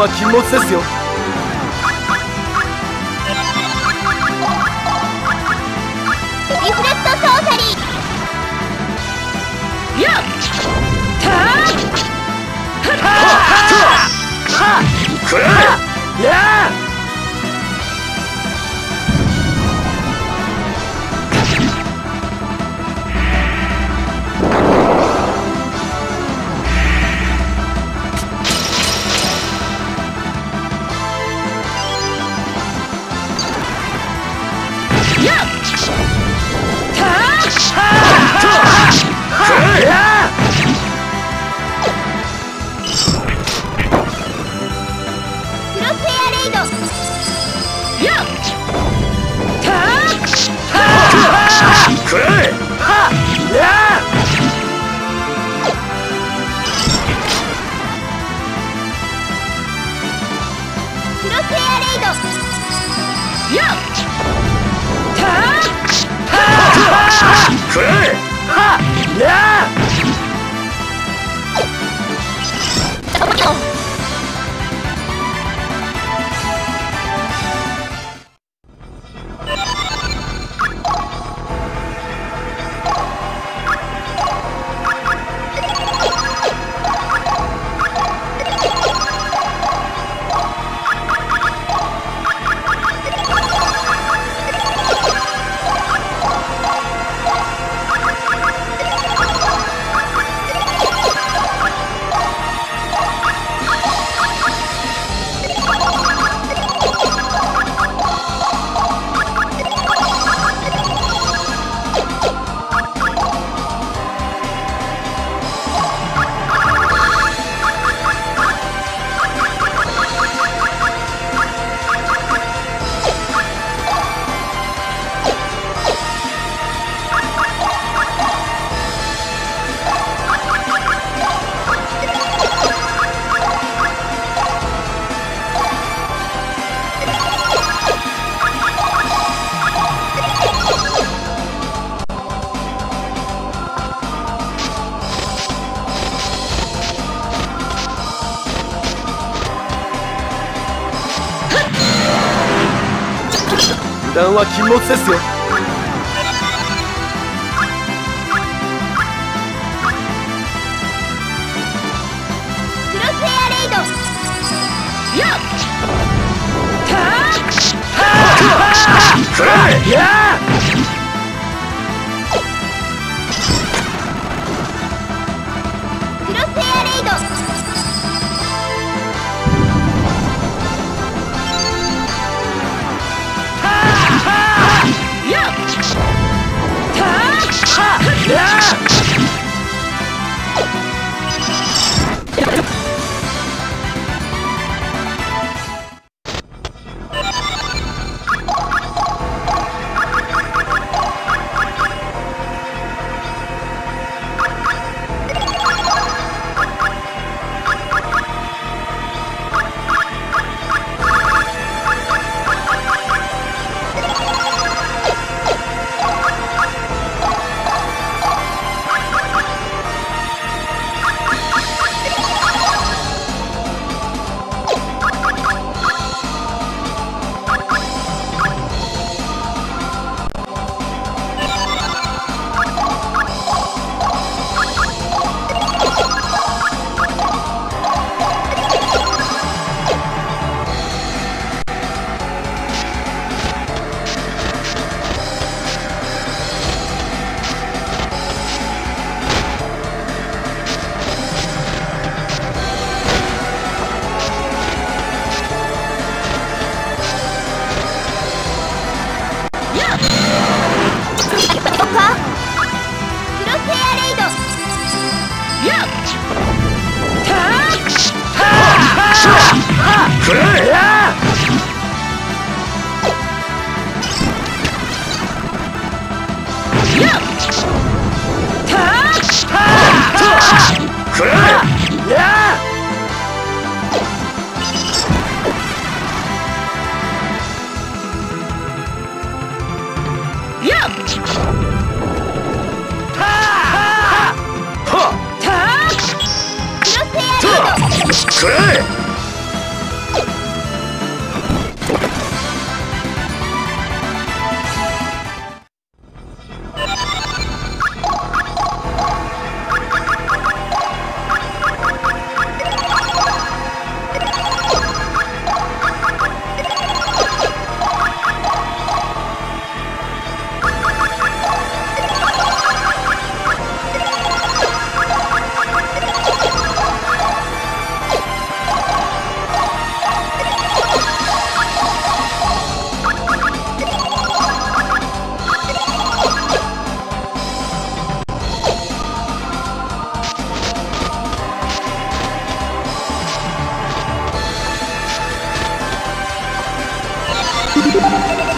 は禁物ですよ。é CC. you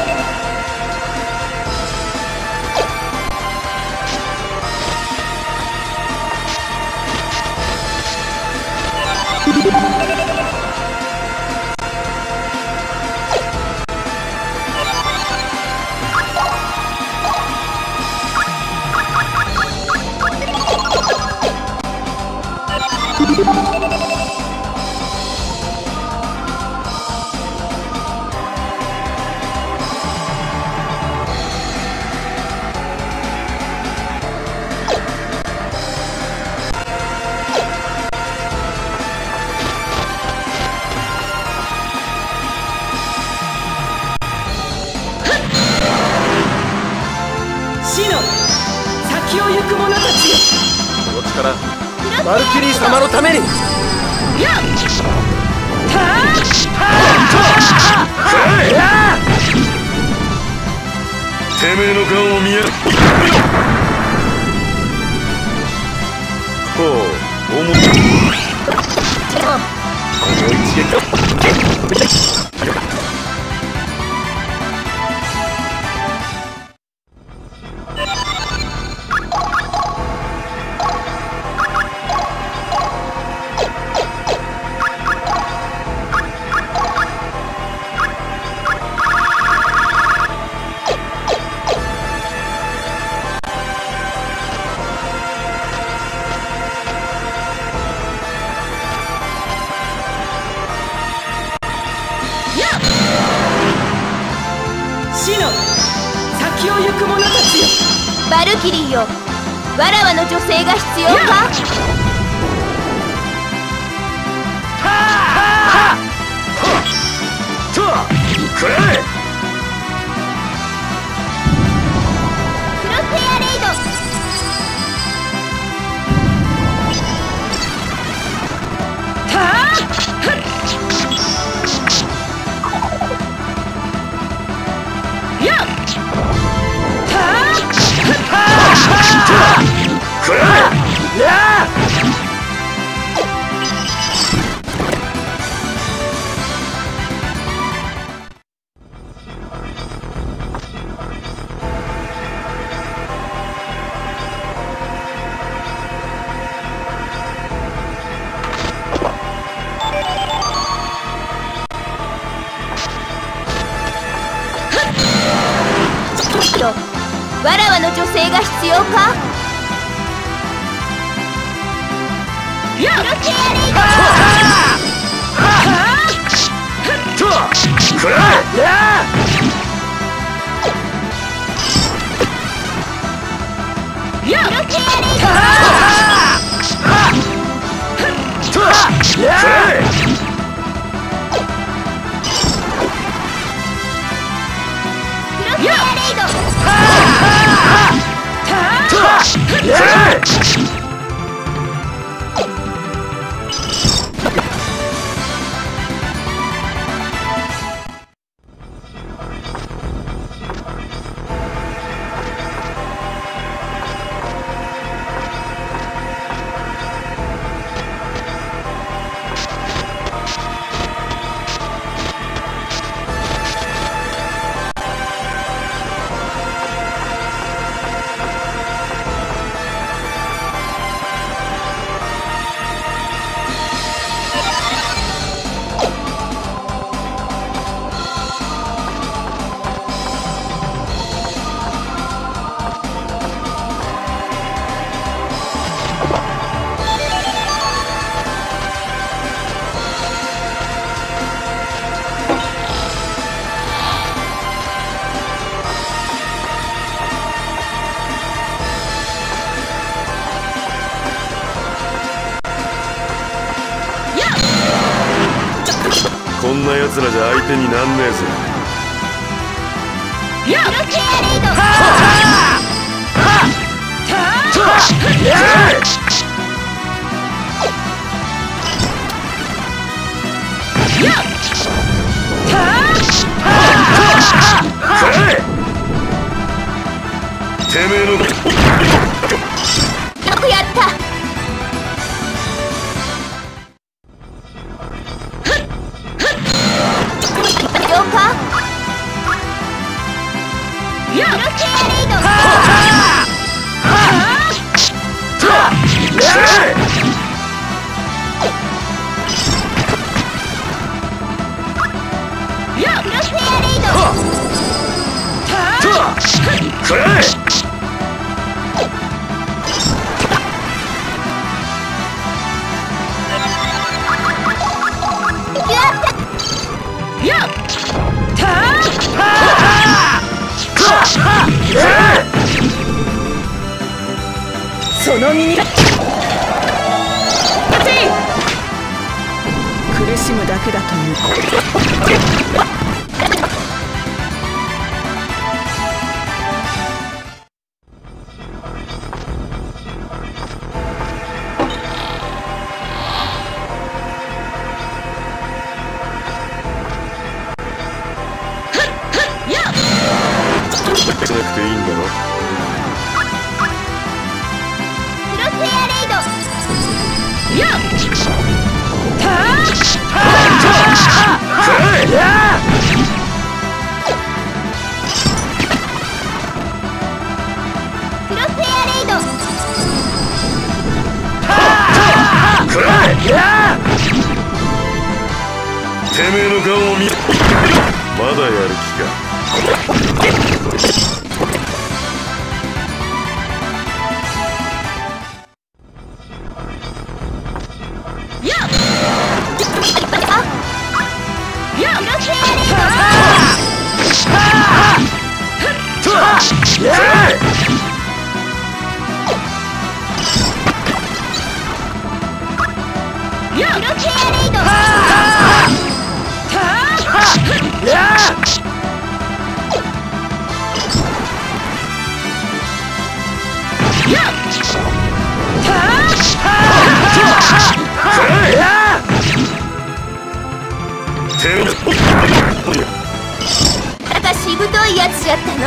よくやった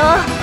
あ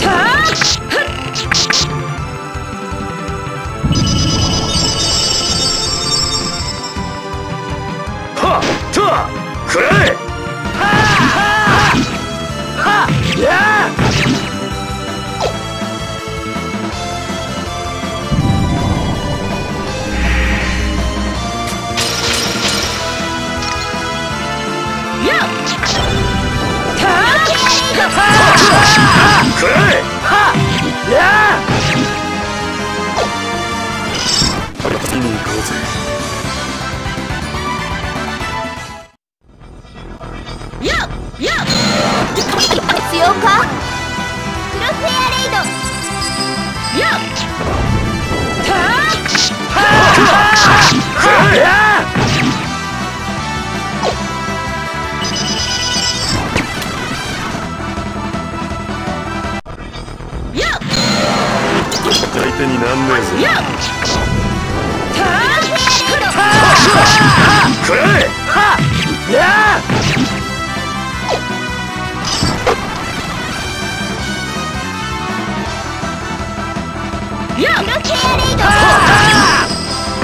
は Yeah! 食らえはっ。やあやっ。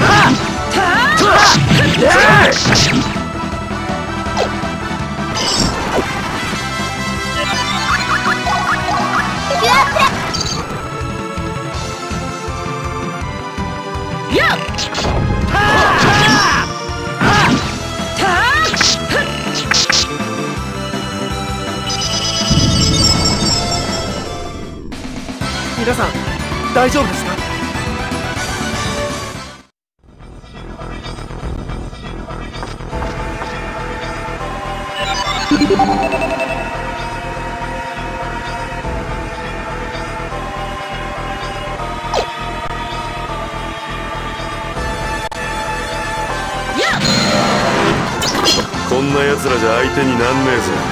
はっ皆さん大丈夫ですか？こんな奴らじゃ相手になんねえぞ。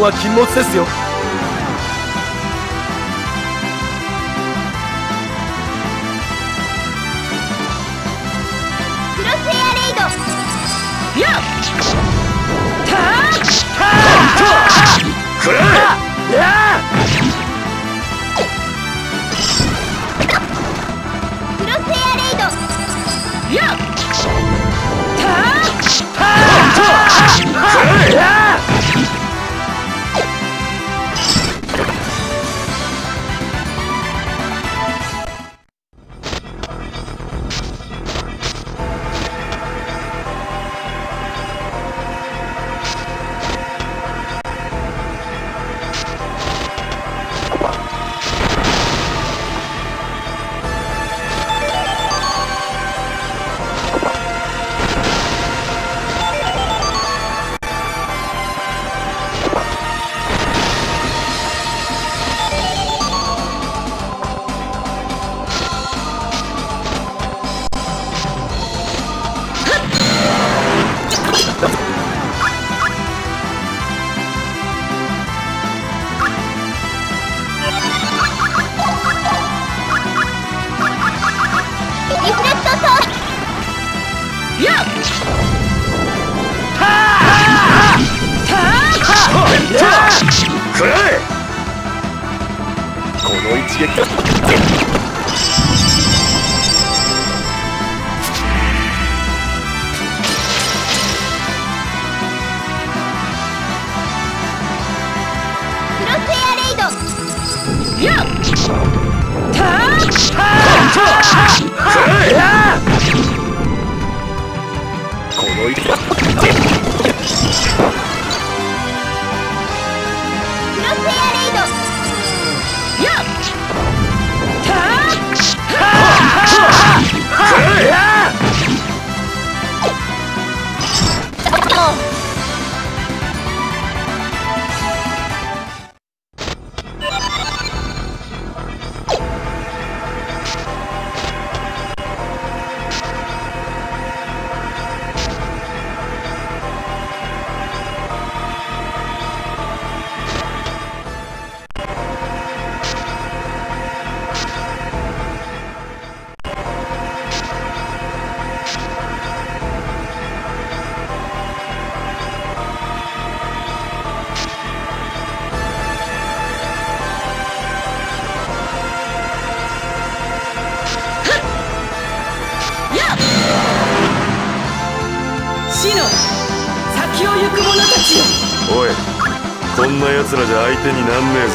は禁物ですよ。クロスレド。手になんね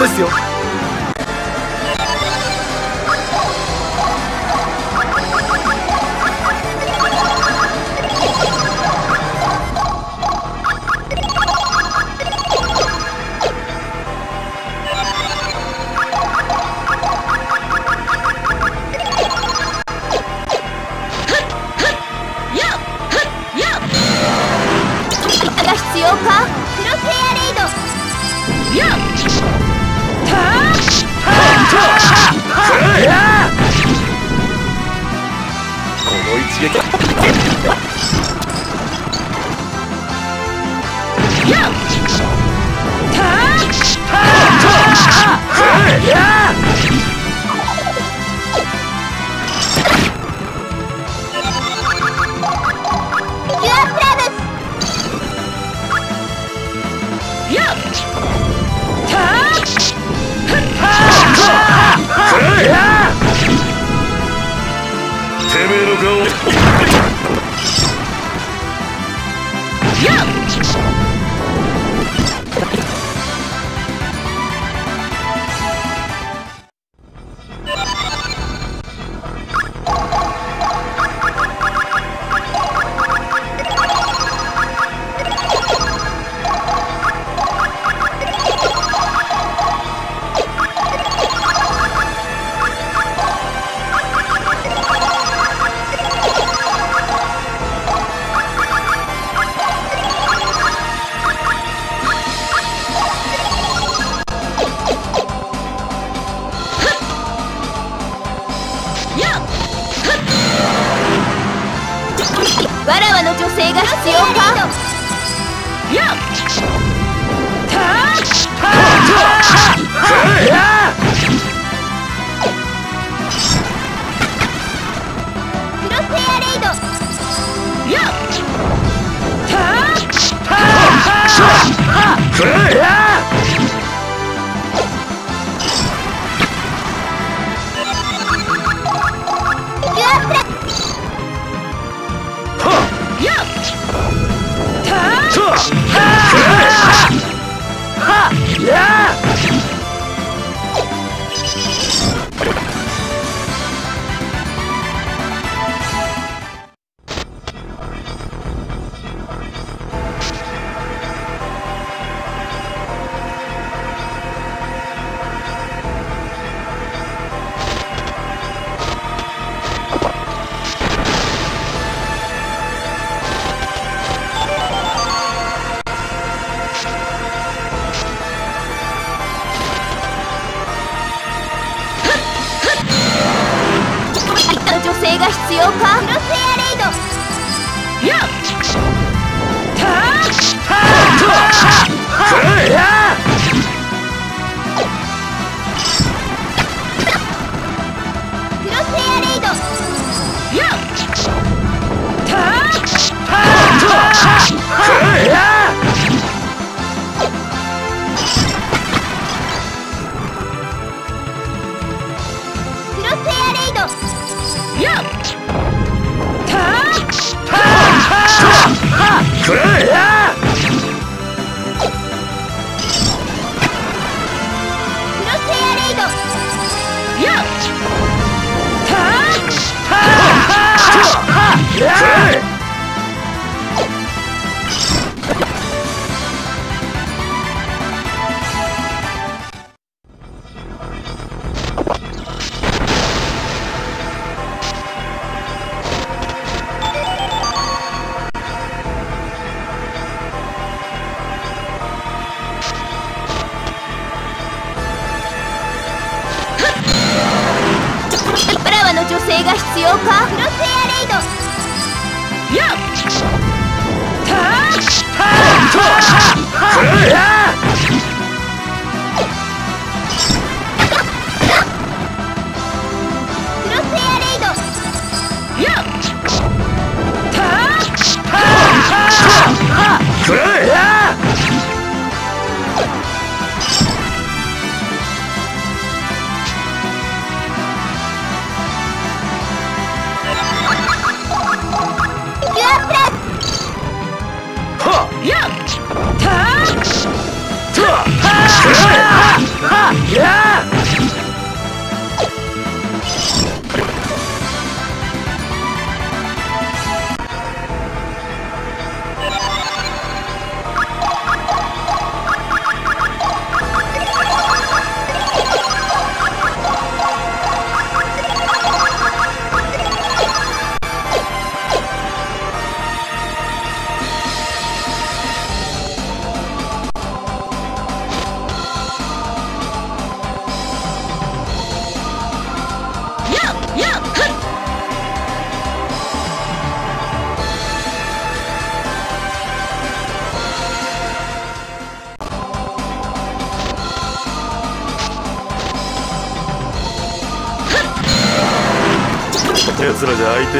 断は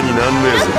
らじゃ相手になんねえぞ。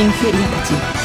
インフェリアたち。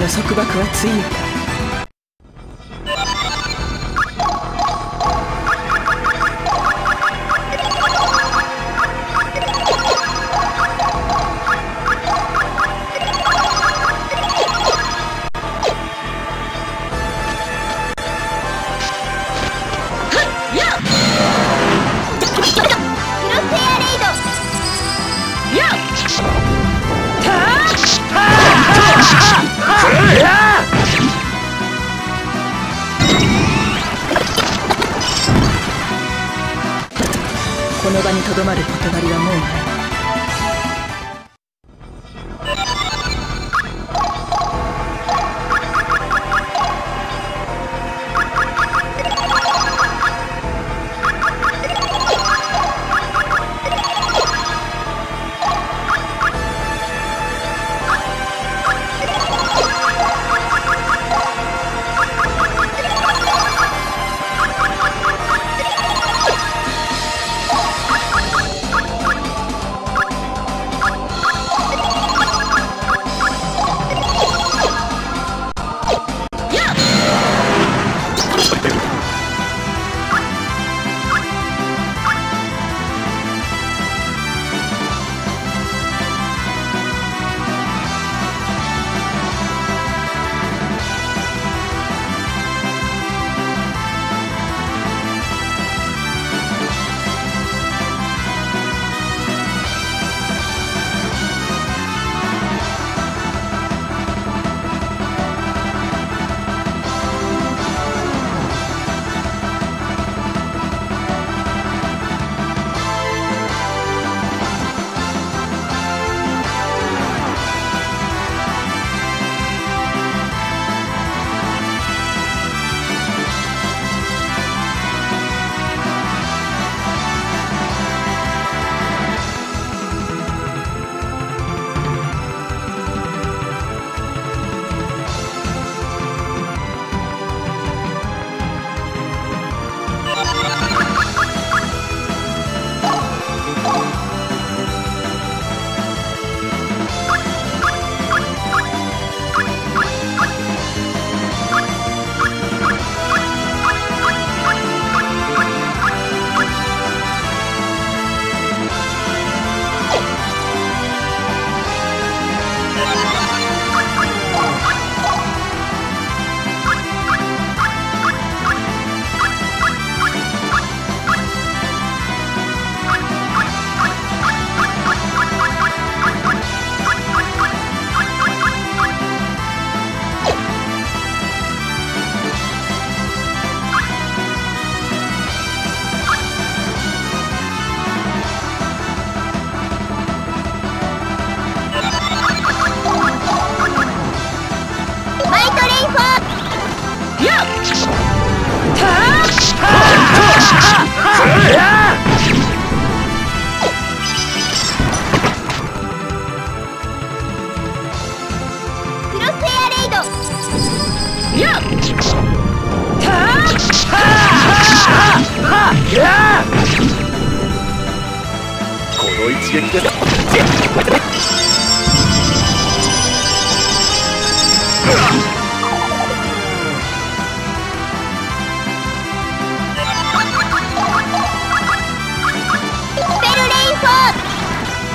の束縛はついえ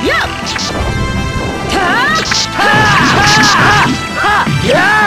Yup! Ha! Ha! Ha! Ha! Ha!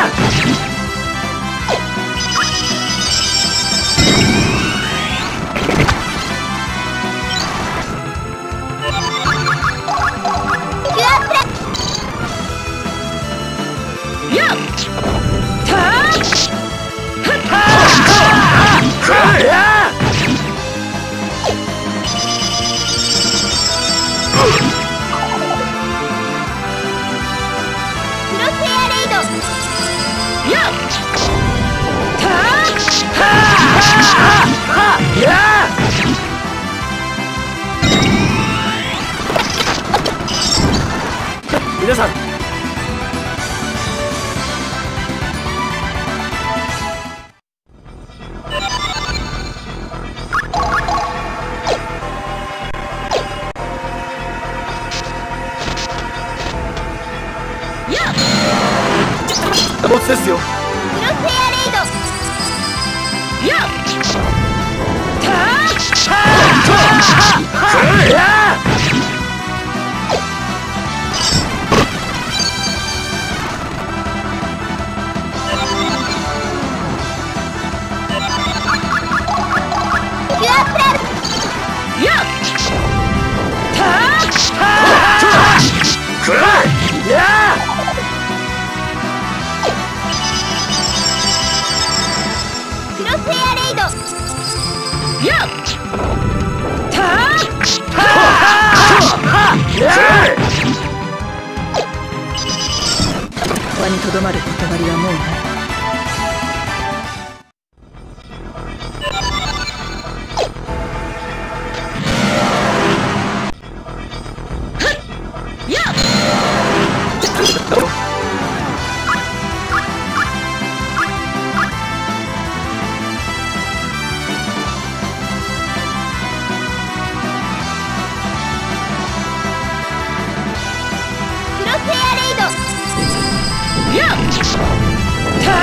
こ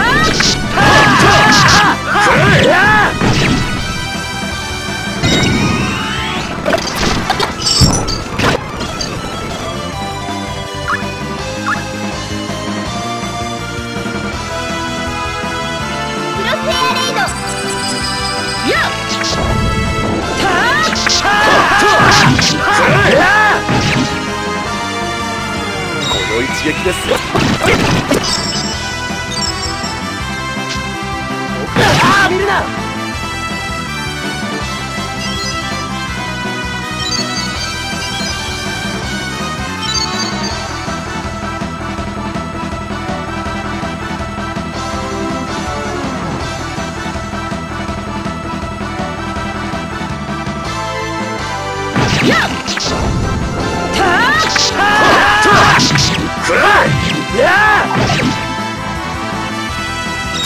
の一撃ですよ。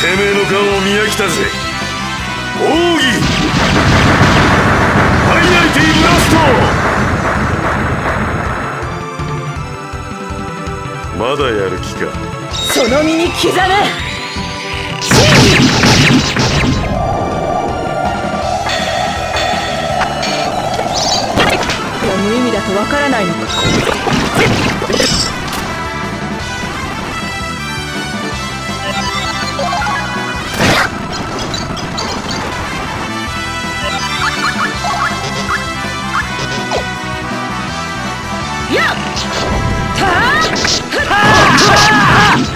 てめえの顔を見飽きたぜ。奥義。ファイナリティブラスト。まだやる気か。その身に刻めの意味だとわからないのか。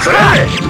くれ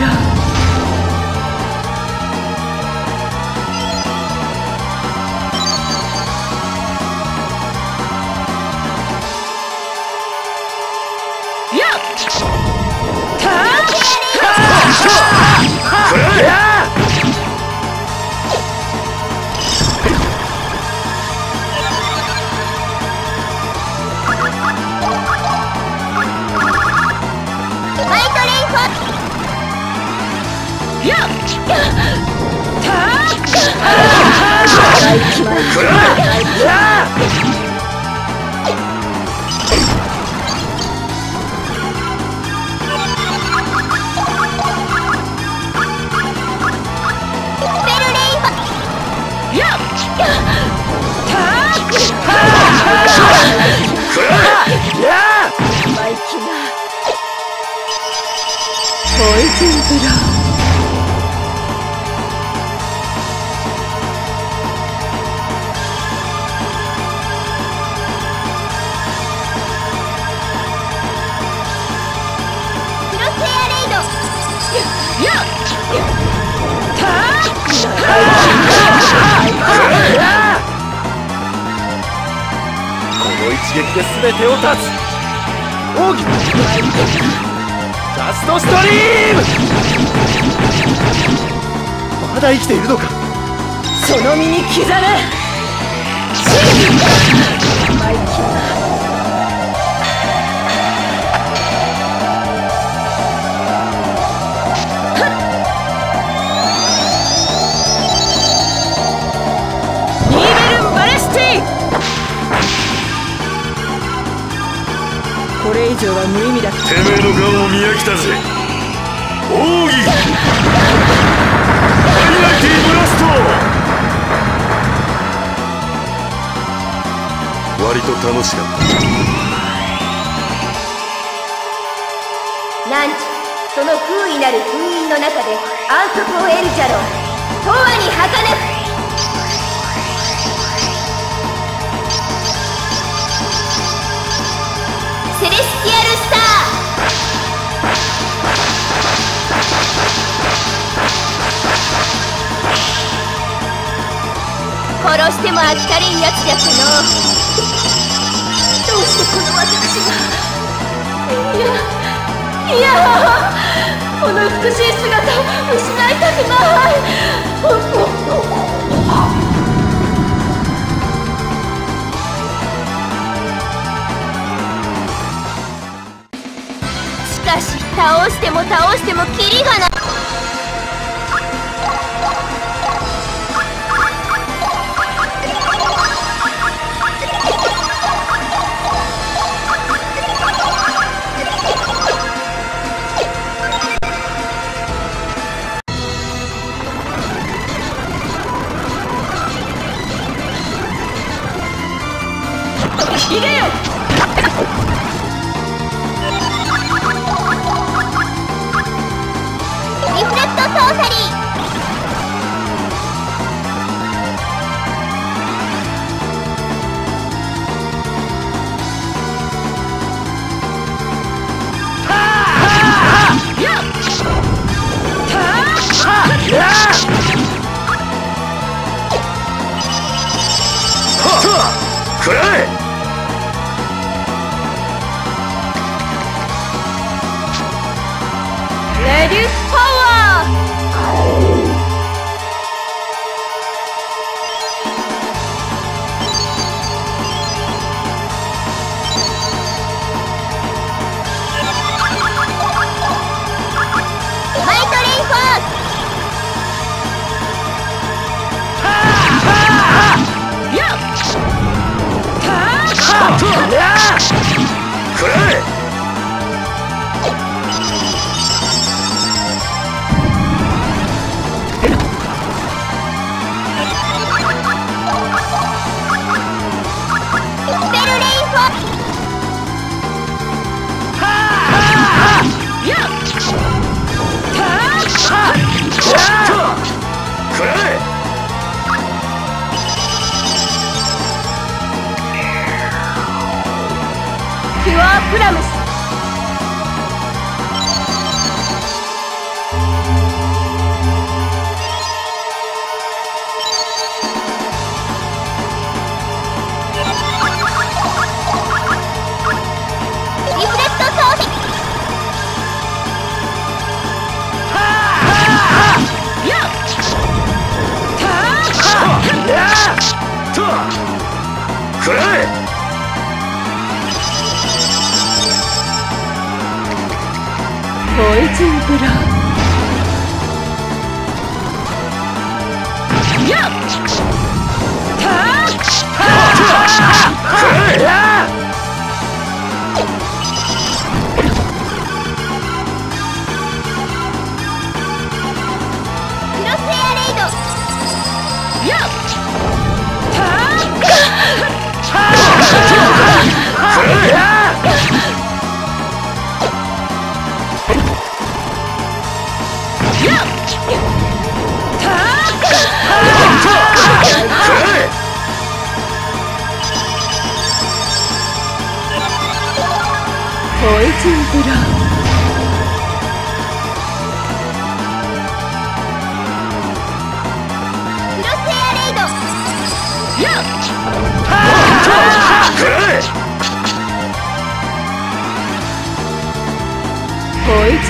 イズてめえの顔を見飽きたぜ。奥義。ファイナリティブラスト。割と楽しかった。ナンチその空位なる封印の中で安息を得るじゃろう。永遠に儚く。セレスティアルスター殺しても飽きたれんやつじゃったのどうしてこの私がいやいやこの美しい姿を失いたくないしかし倒しても倒してもキリがない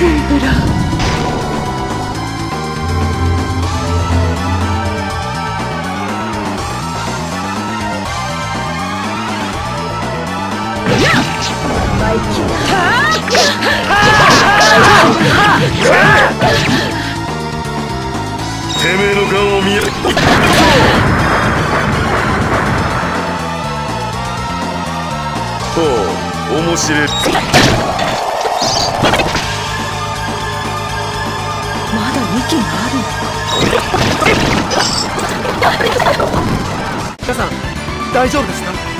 ブラ ほう面白い。皆さん大丈夫ですか？